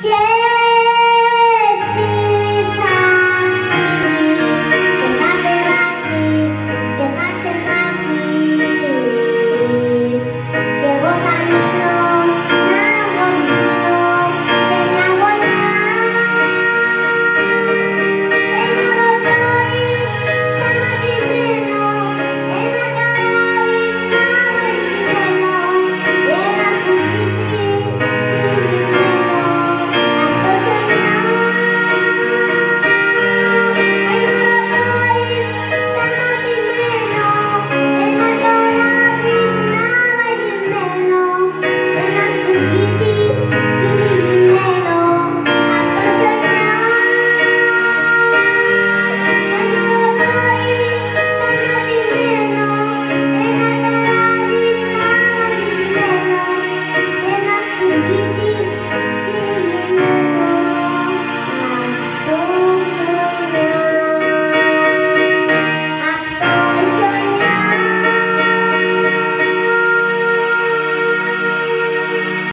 Yeah.